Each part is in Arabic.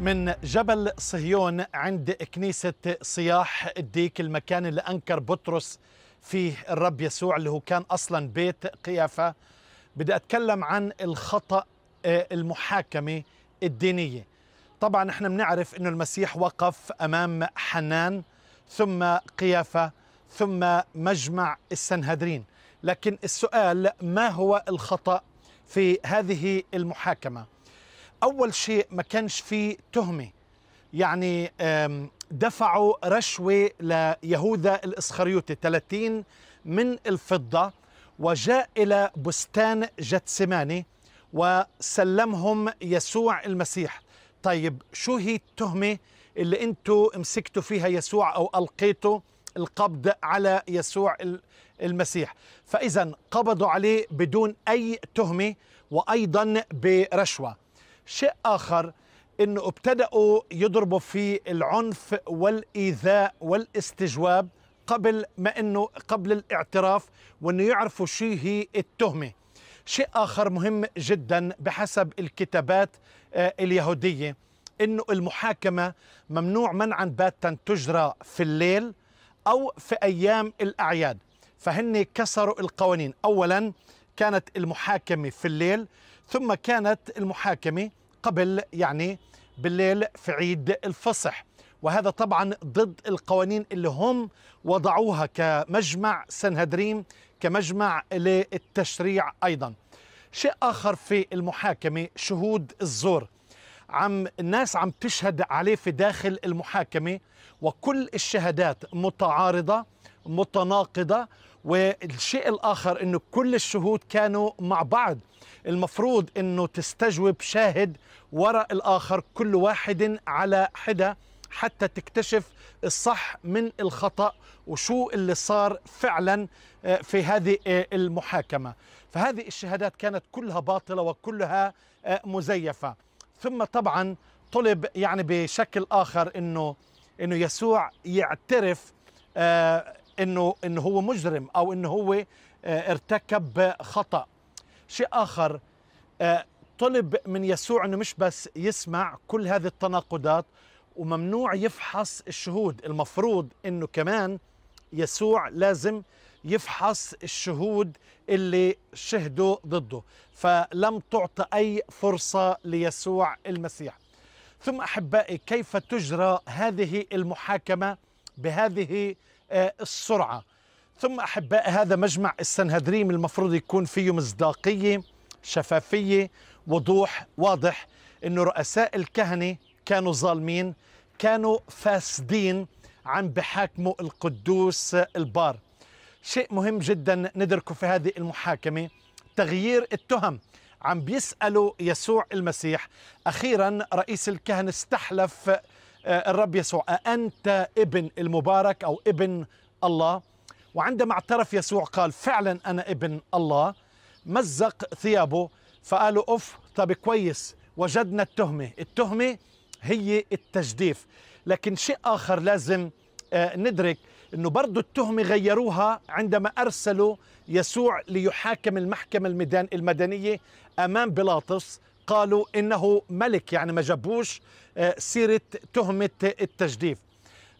من جبل صهيون عند كنيسة صياح الديك المكان اللي أنكر بطرس فيه الرب يسوع اللي هو كان أصلا بيت قيافة. بدي أتكلم عن الخطأ المحاكمة الدينية. طبعا إحنا بنعرف إنه المسيح وقف أمام حنان ثم قيافة ثم مجمع السنهدرين. لكن السؤال ما هو الخطأ في هذه المحاكمة؟ أول شيء ما كانش في تهمة. يعني دفعوا رشوة ليهوذا الإسخريوطي 30 من الفضة وجاء إلى بستان جتسماني وسلمهم يسوع المسيح. طيب شو هي التهمة اللي أنتوا مسكتوا فيها يسوع أو ألقيتوا القبض على يسوع المسيح؟ فإذا قبضوا عليه بدون أي تهمة وأيضا برشوة. شيء آخر أنه ابتدأوا يضربوا في العنف والإيذاء والاستجواب قبل ما أنه قبل الاعتراف وأنه يعرفوا شو هي التهمة. شيء آخر مهم جدا بحسب الكتابات اليهودية أنه المحاكمة ممنوع منعا باتا تجرى في الليل أو في أيام الأعياد فهن كسروا القوانين. أولا كانت المحاكمة في الليل ثم كانت المحاكمة قبل يعني بالليل في عيد الفصح. وهذا طبعا ضد القوانين اللي هم وضعوها كمجمع سنهدرين كمجمع للتشريع أيضا. شيء آخر في المحاكمة شهود الزور. عم الناس عم تشهد عليه في داخل المحاكمة وكل الشهادات متعارضة متناقضة والشيء الآخر أنه كل الشهود كانوا مع بعض. المفروض أنه تستجوب شاهد وراء الآخر كل واحد على حدة حتى تكتشف الصح من الخطأ وشو اللي صار فعلا في هذه المحاكمة. فهذه الشهادات كانت كلها باطلة وكلها مزيفة. ثم طبعا طلب يعني بشكل آخر أنه أنه يسوع يعترف إنه انه هو مجرم أو انه هو ارتكب خطأ. شيء آخر طلب من يسوع إنه مش بس يسمع كل هذه التناقضات وممنوع يفحص الشهود. المفروض إنه كمان يسوع لازم يفحص الشهود اللي شهدوا ضده. فلم تعطى أي فرصة ليسوع المسيح. ثم أحبائي كيف تجرى هذه المحاكمة بهذه السرعة. ثم أحباء هذا مجمع السنهدريم المفروض يكون فيه مصداقية شفافية وضوح واضح أنه رؤساء الكهنة كانوا ظالمين كانوا فاسدين عم بحاكموا القدوس البار. شيء مهم جدا ندركه في هذه المحاكمة تغيير التهم. عم بيسألوا يسوع المسيح. أخيرا رئيس الكهنة استحلف الرب يسوع أنت ابن المبارك أو ابن الله؟ وعندما اعترف يسوع قال فعلا أنا ابن الله. مزق ثيابه فقالوا أوف طب كويس وجدنا التهمة. التهمة هي التجديف. لكن شيء آخر لازم ندرك أنه برضو التهمة غيروها عندما أرسلوا يسوع ليحاكم المحكمة الميدان المدنية أمام بيلاطس قالوا إنه ملك يعني ما جابوش سيرة تهمة التجديف.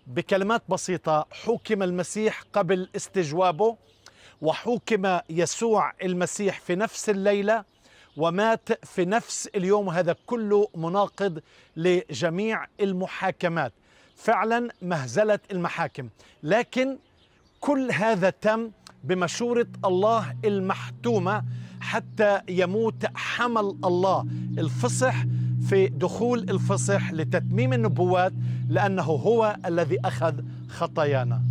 بكلمات بسيطة حكم المسيح قبل استجوابه وحكم يسوع المسيح في نفس الليلة ومات في نفس اليوم وهذا كله مناقض لجميع المحاكمات. فعلا مهزلة المحاكم. لكن كل هذا تم بمشورة الله المحتومة حتى يموت حمل الله. الفصح في دخول الفصح لتتميم النبوات لأنه هو الذي أخذ خطايانا.